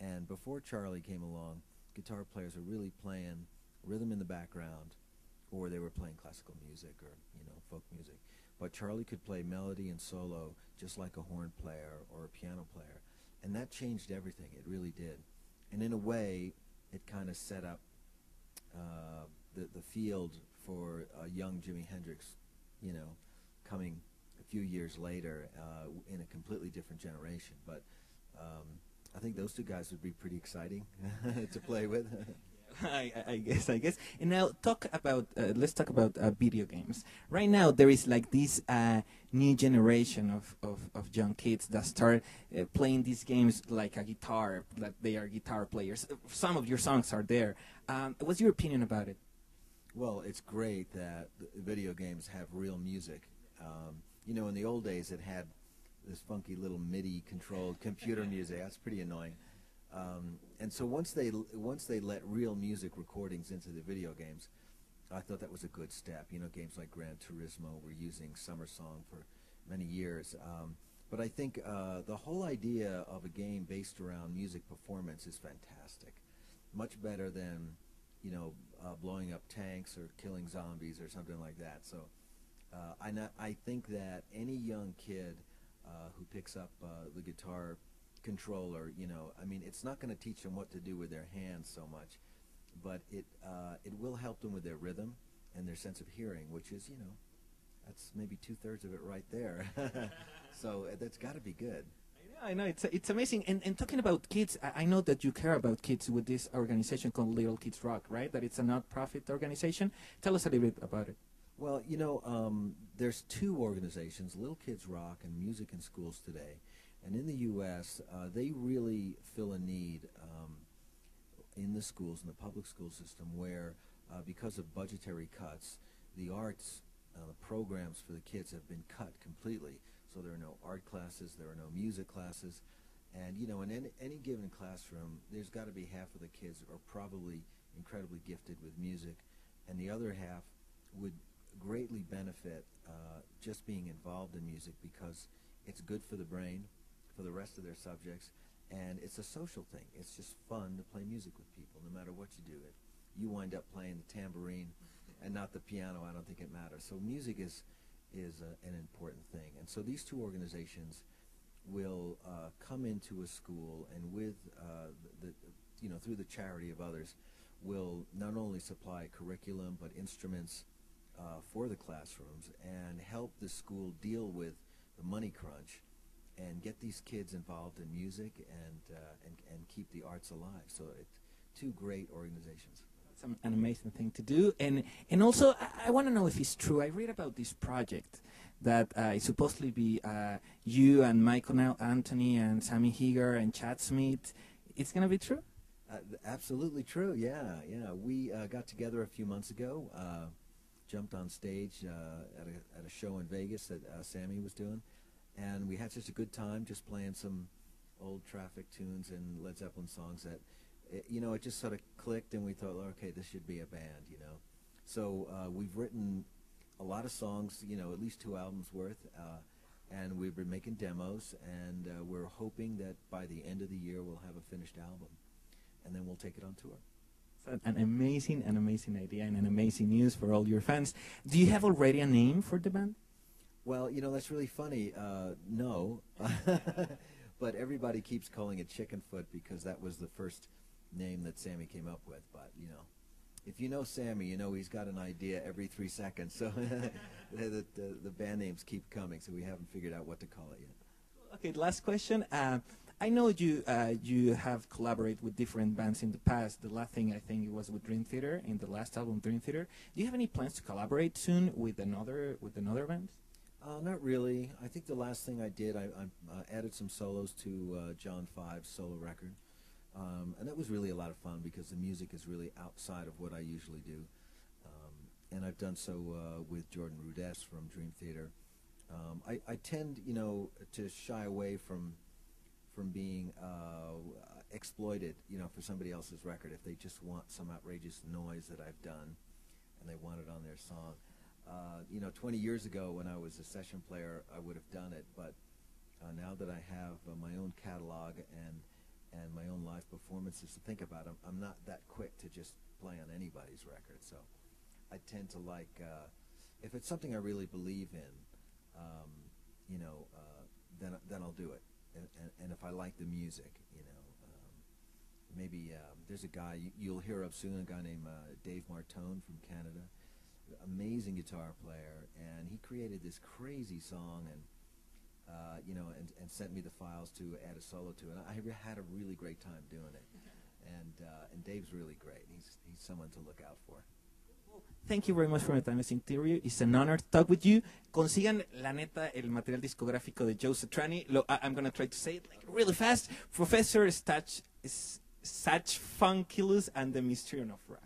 And before Charlie came along, guitar players were really playing rhythm in the background, or they were playing classical music or you know folk music. But Charlie could play melody and solo just like a horn player or a piano player, and that changed everything. It really did. And in a way, it kind of set up uh, the the field for uh, young Jimi Hendrix, you know, coming a few years later uh, in a completely different generation. But um, I think those two guys would be pretty exciting to play with. I, I guess, I guess. And now talk about, uh, let's talk about uh, video games. Right now, there is like this uh, new generation of, of, of young kids that start uh, playing these games like a guitar, that they are guitar players. Some of your songs are there. Um, what's your opinion about it? Well, it's great that video games have real music. Um, you know, in the old days, it had this funky little MIDI-controlled computer music. That's pretty annoying. Um, and so once they once they let real music recordings into the video games, I thought that was a good step. You know, games like Gran Turismo were using Summer Song for many years. Um, but I think uh, the whole idea of a game based around music performance is fantastic. Much better than, you know, uh, blowing up tanks or killing zombies or something like that. So uh, I, not, I think that any young kid uh, who picks up uh, the guitar controller, you know, I mean, it's not going to teach them what to do with their hands so much, but it uh, it will help them with their rhythm and their sense of hearing, which is, you know, that's maybe two thirds of it right there. so uh, that's got to be good. Yeah, I know it's it's amazing. And and talking about kids, I, I, know that you care about kids with this organization called Little Kids Rock, right? That it's a not-profit organization. Tell us a little bit about it. Well, you know, um, there's two organizations, Little Kids Rock and Music in Schools Today. And in the U.S., uh, they really fill a need um, in the schools, in the public school system, where uh, because of budgetary cuts, the arts, uh, the programs for the kids have been cut completely. So there are no art classes, there are no music classes. And, you know, in any, any given classroom, there's got to be half of the kids are probably incredibly gifted with music, and the other half would greatly benefit uh, just being involved in music because it's good for the brain, for the rest of their subjects, and it's a social thing. It's just fun to play music with people, no matter what you do. It you wind up playing the tambourine and not the piano. I don't think it matters. So music is is uh, an important thing, and so these two organizations will uh, come into a school and with uh, the, the you know through the charity of others will not only supply curriculum but instruments uh, for the classrooms and help the school deal with the money crunch and get these kids involved in music and, uh, and, and keep the arts alive. So it's two great organizations. It's an amazing thing to do. And, and also, I, I want to know if it's true. I read about this project that uh, is supposedly be uh, you and Michael Anthony and Sammy Hagar and Chad Smith. It's going to be true? Uh, absolutely true. Yeah, yeah. We uh, got together a few months ago, uh, jumped on stage uh, at, a, at a show in Vegas that Sammy was doing, and we had such a good time just playing some old traffic tunes and Led Zeppelin songs that, it, you know, it just sort of clicked, and we thought, okay, this should be a band, you know. So uh, we've written a lot of songs, you know, at least two albums worth, uh, and we've been making demos, and uh, we're hoping that by the end of the year we'll have a finished album, and then we'll take it on tour. An amazing, an amazing idea, and an amazing news for all your fans. Do you have already a name for the band? Well, you know, that's really funny. Uh, no. but everybody keeps calling it Chickenfoot because that was the first name that Sammy came up with. But, you know, if you know Sammy, you know he's got an idea every three seconds. So the, the, the, band names keep coming, so we haven't figured out what to call it yet. Okay, last question. Uh, I know you uh, you have collaborated with different bands in the past. The last thing I think it was with Dream Theater in the last album, Dream Theater. Do you have any plans to collaborate soon with another with another band? Uh, not really. I think the last thing I did, I, I uh, added some solos to uh, John Five's solo record. Um, and that was really a lot of fun because the music is really outside of what I usually do. Um, and I've done so uh, with Jordan Rudess from Dream Theater. Um, I, I, tend, you know, to shy away from from being uh, exploited, you know, for somebody else's record. If they just want some outrageous noise that I've done, and they want it on their song. Uh, you know, 20 years ago when I was a session player, I would have done it, but uh, now that I have uh, my own catalog and and my own live performances to think about. I'm, I'm not that quick to just play on anybody's record, so I tend to like uh, if it's something I really believe in, um, you know, uh, then then I'll do it. And, and, if I like the music, you know, um, maybe um, there's a guy you, you'll hear of soon, a guy named uh, Dave Martone from Canada, amazing guitar player, and he created this crazy song and. Uh, you know, and, and sent me the files to add a solo to, and I had a really great time doing it. And uh, and Dave's really great. He's he's someone to look out for. Thank you very much for your time, this interview. It's an honor to talk with you. Consigan, la neta, el material discográfico de Joe Satriani. Lo, I, I'm going to try to say it like really fast. Professor Satch, Satch Funkilus and the Mysterium of Rock.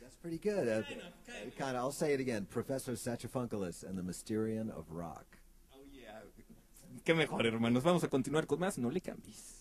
That's pretty good. Uh, Kind of, kind of. kind of. I'll say it again. Professor Sachafunculus and the Mysterium of Rock. Oh, yeah. Qué mejor, hermanos. Vamos a continuar con más. No le cambies.